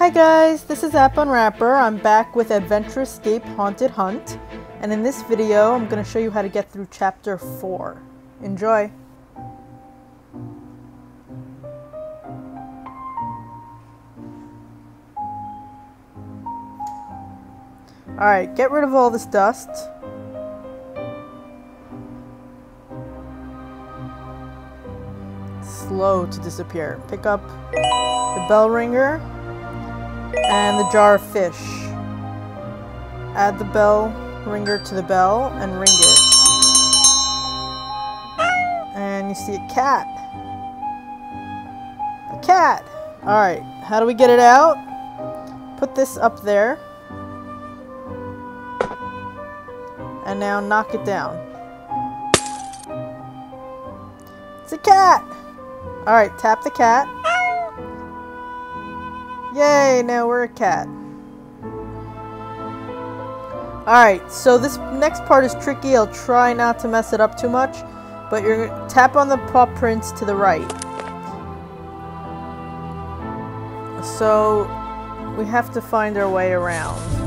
Hi guys, this is App Unwrapper. I'm back with Adventure Escape Haunted Hunt. And in this video, I'm going to show you how to get through Chapter 4. Enjoy! Alright, get rid of all this dust. Slow to disappear. Pick up the bell ringer and the jar of fish. Add the bell ringer to the bell and ring it. And you see a cat. A cat! Alright, how do we get it out? Put this up there. And now knock it down. It's a cat! Alright, tap the cat. Yay, now we're a cat. Alright, so this next part is tricky. I'll try not to mess it up too much. But you're tap on the paw prints to the right. So we have to find our way around.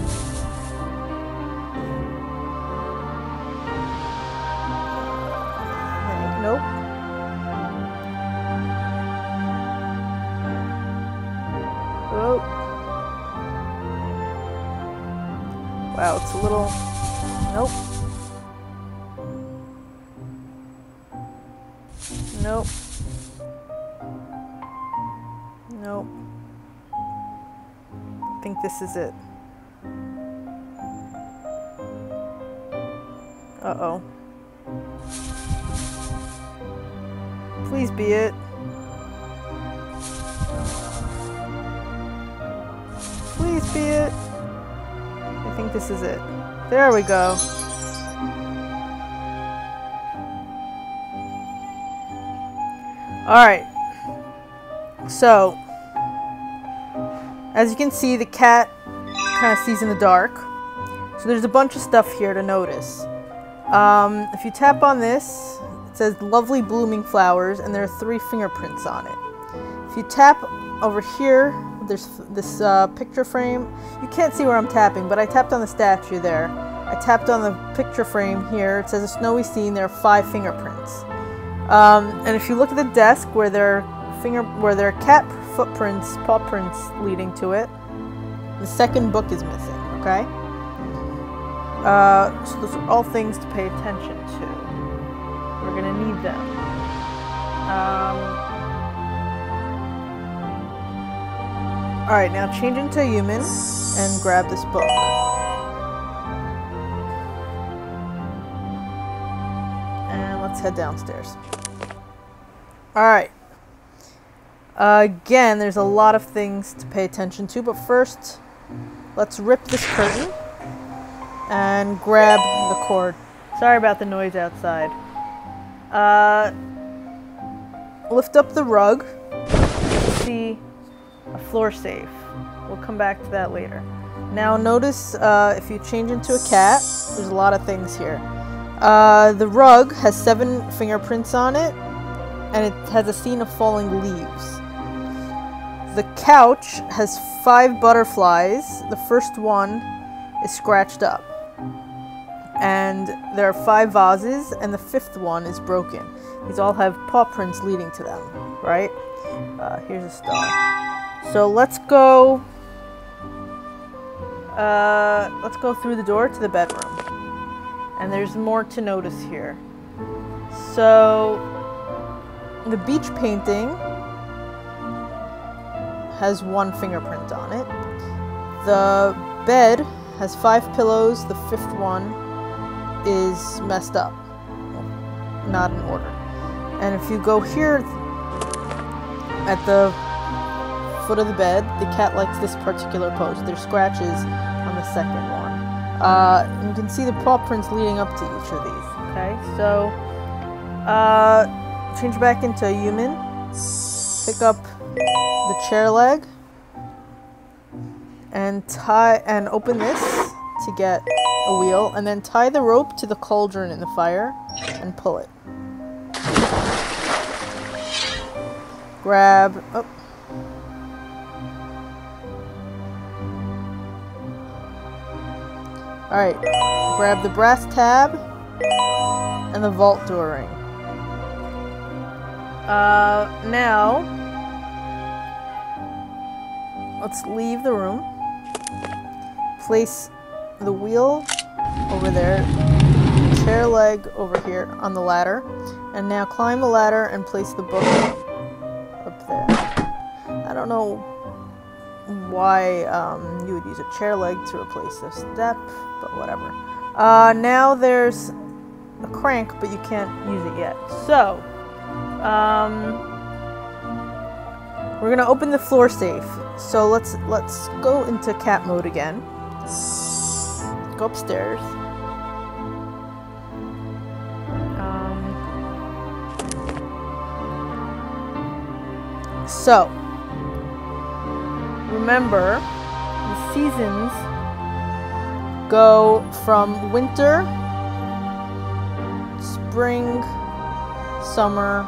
Wow, it's a little... Nope. Nope. Nope. I think this is it. Uh-oh. Please be it. Please be it. Think this is it. There we go. Alright. So, as you can see, the cat kind of sees in the dark. So there's a bunch of stuff here to notice. Um, if you tap on this, it says lovely blooming flowers and there are three fingerprints on it. If you tap over here, there's this uh, picture frame. You can't see where I'm tapping, but I tapped on the statue there. I tapped on the picture frame here. It says a snowy scene. There are five fingerprints. Um, and if you look at the desk where there are finger where there are cat footprints, paw prints leading to it, the second book is missing. Okay. Uh, so those are all things to pay attention to. We're gonna need them. All right, now change into human and grab this book. And let's head downstairs. All right. Uh, again, there's a lot of things to pay attention to, but first, let's rip this curtain and grab the cord. Sorry about the noise outside. Uh, lift up the rug. See floor safe. We'll come back to that later. Now notice uh, if you change into a cat, there's a lot of things here. Uh, the rug has seven fingerprints on it, and it has a scene of falling leaves. The couch has five butterflies. The first one is scratched up. And there are five vases, and the fifth one is broken. These all have paw prints leading to them, right? Uh, here's a star. So let's go. Uh, let's go through the door to the bedroom. And there's more to notice here. So the beach painting has one fingerprint on it. The bed has five pillows. The fifth one is messed up, not in order. And if you go here at the foot of the bed, the cat likes this particular pose. There's scratches on the second one. Uh, you can see the paw prints leading up to each of these. Okay, so uh, change back into a human. Pick up the chair leg and tie and open this to get a wheel and then tie the rope to the cauldron in the fire and pull it. Grab, oh. Alright, grab the brass tab and the vault door ring. Uh, now, let's leave the room. Place the wheel over there, chair leg over here on the ladder, and now climb the ladder and place the book up there. I don't know why um, you would use a chair leg to replace the step, but whatever. Uh, now there's a crank, but you can't use it yet. So, um, we're gonna open the floor safe. So let's let's go into cat mode again. Go upstairs. Um, so remember the seasons go from winter, spring, summer,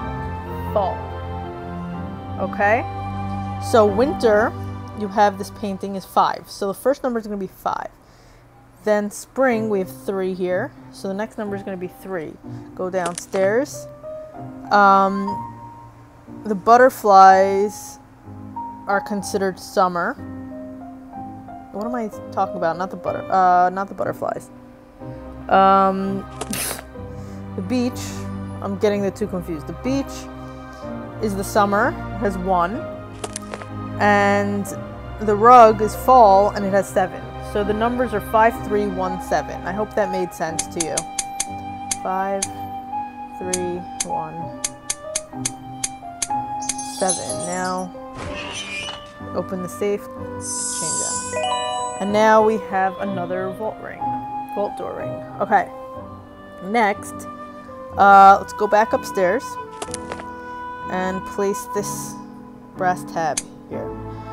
fall. Okay? So winter, you have this painting is five. So the first number is going to be five. Then spring, we have three here. So the next number is going to be three. Go downstairs. Um, the butterflies are considered summer. What am I talking about? Not the butter, uh, not the butterflies. Um, the beach. I'm getting the two confused. The beach is the summer, has one, and the rug is fall, and it has seven. So the numbers are five, three, one, seven. I hope that made sense to you. Five, three, one, seven. Now open the safe, change. And now we have another vault ring, vault door ring. Okay, next, uh, let's go back upstairs and place this brass tab here.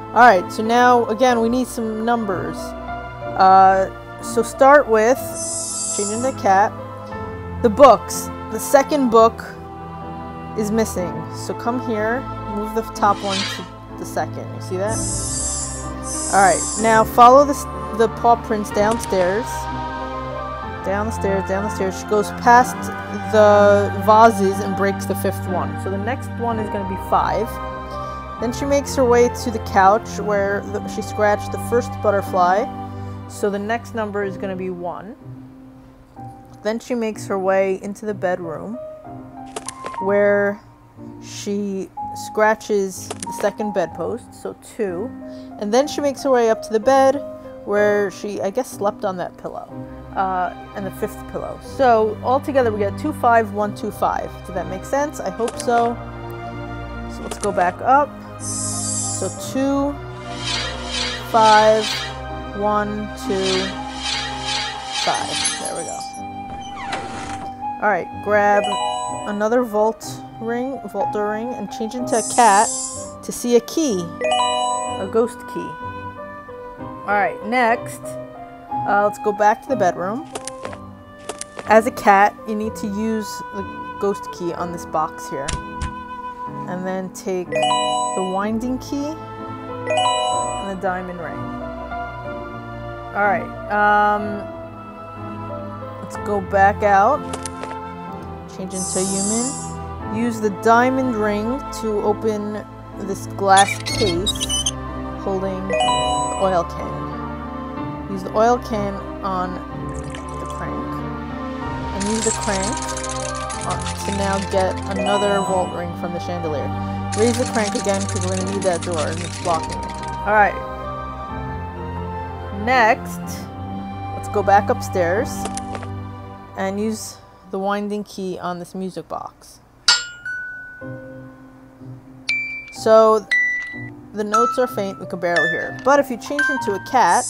Alright, so now, again, we need some numbers. Uh, so start with, changing the cat, the books. The second book is missing. So come here, move the top one to the second. You see that? Alright, now follow the, the paw prints downstairs. Down the stairs, down the stairs. She goes past the vases and breaks the fifth one. So the next one is going to be five. Then she makes her way to the couch where the, she scratched the first butterfly. So the next number is going to be one. Then she makes her way into the bedroom where she scratches the second bedpost, so two. And then she makes her way up to the bed where she, I guess, slept on that pillow. Uh, and the fifth pillow. So altogether we get two, five, one, two, five. Did that make sense? I hope so. So let's go back up. So two, five, one, two, five. There we go. All right, grab another vault ring, vault door ring, and change into a cat to see a key, a ghost key. All right, next, uh, let's go back to the bedroom. As a cat, you need to use the ghost key on this box here. And then take the winding key and the diamond ring. All right, um, let's go back out, change into human. Use the diamond ring to open this glass case holding the oil can. Use the oil can on the crank. And use the crank to now get another vault ring from the chandelier. Raise the crank again because we're going to need that door and it's blocking it. Alright. Next, let's go back upstairs and use the winding key on this music box. So the notes are faint, we can barely hear. But if you change into a cat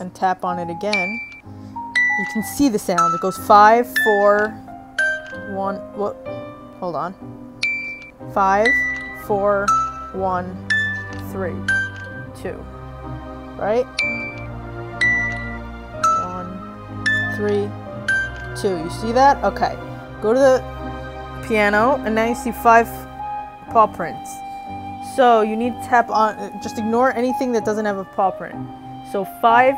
and tap on it again, you can see the sound. It goes five, four, one, what? Hold on. Five, four, one, three, two. Right? One, three, two. You see that? Okay. Go to the piano, and now you see five paw prints. So you need to tap on, just ignore anything that doesn't have a paw print. So five,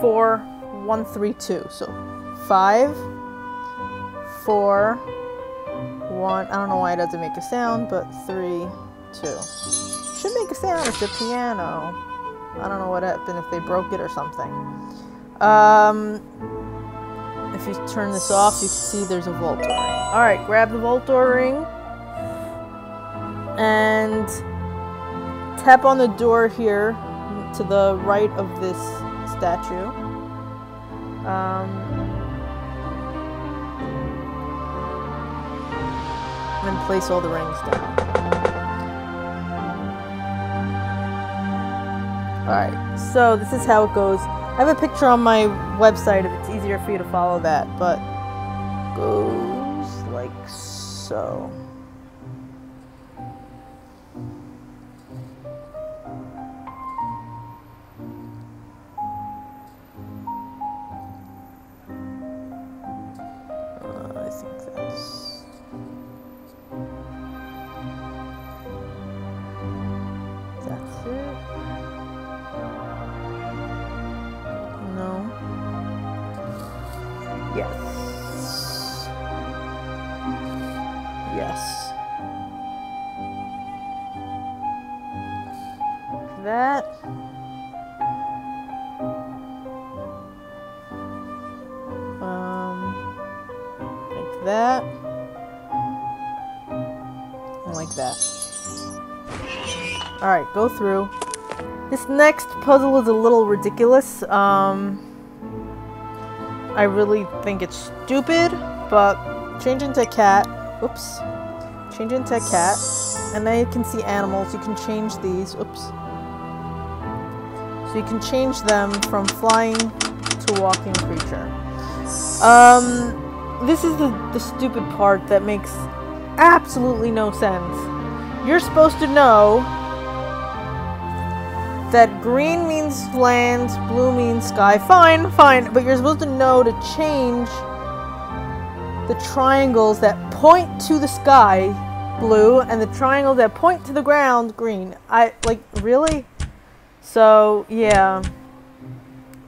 four, one, three, two. So five, four, one. I don't know why it doesn't make a sound, but three, two. Should make a sound. It's a piano. I don't know what happened if they broke it or something. Um, if you turn this off, you can see there's a vault door ring. All right, grab the vault door ring and tap on the door here to the right of this statue. Um, and place all the rings down. Alright, so this is how it goes. I have a picture on my website if it's easier for you to follow that, but goes like so. Yes. Yes. That. Um, like that. And like that. Alright, go through. This next puzzle is a little ridiculous. Um, I really think it's stupid, but change into a cat. Oops. Change into a cat. And now you can see animals. You can change these. Oops. So you can change them from flying to walking creature. Um, this is the, the stupid part that makes absolutely no sense. You're supposed to know that green means land, blue means sky. Fine, fine, but you're supposed to know to change the triangles that point to the sky, blue, and the triangles that point to the ground, green. I, like, really? So, yeah.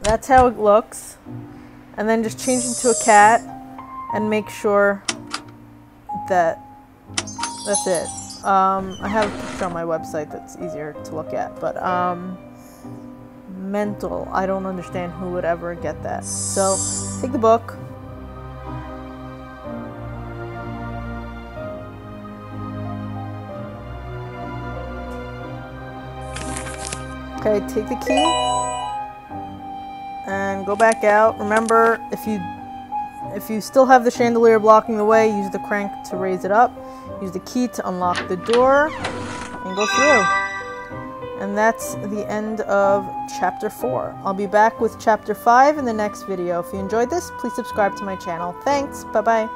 That's how it looks. And then just change into a cat and make sure that that's it. Um, I have a picture on my website that's easier to look at, but um, mental. I don't understand who would ever get that. So take the book. Okay, take the key and go back out. Remember, if you if you still have the chandelier blocking the way, use the crank to raise it up. Use the key to unlock the door and go through. And that's the end of chapter 4. I'll be back with chapter 5 in the next video. If you enjoyed this, please subscribe to my channel. Thanks. Bye-bye.